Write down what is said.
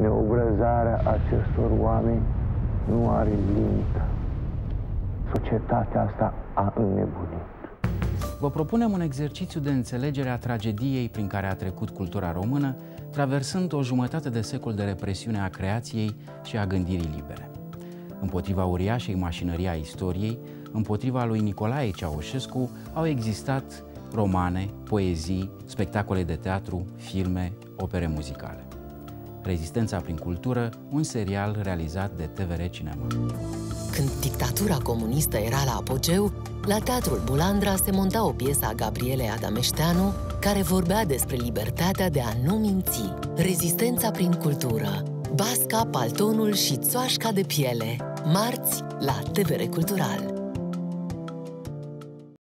Neobrăzarea acestor oameni nu are limită. Societatea asta a înnebunit. Vă propunem un exercițiu de înțelegere a tragediei prin care a trecut cultura română, traversând o jumătate de secol de represiune a creației și a gândirii libere. Împotriva uriașei mașinării a istoriei, împotriva lui Nicolae Ceaușescu, au existat romane, poezii, spectacole de teatru, filme, opere muzicale. Rezistența prin cultură, un serial realizat de TVR Cinema. Când dictatura comunistă era la apogeu, la Teatrul Bulandra se monta o piesă a Gabrielei Adameșteanu care vorbea despre libertatea de a nu minți, rezistența prin cultură, basca, paltonul și țoașca de piele. Marți la TVR Cultural.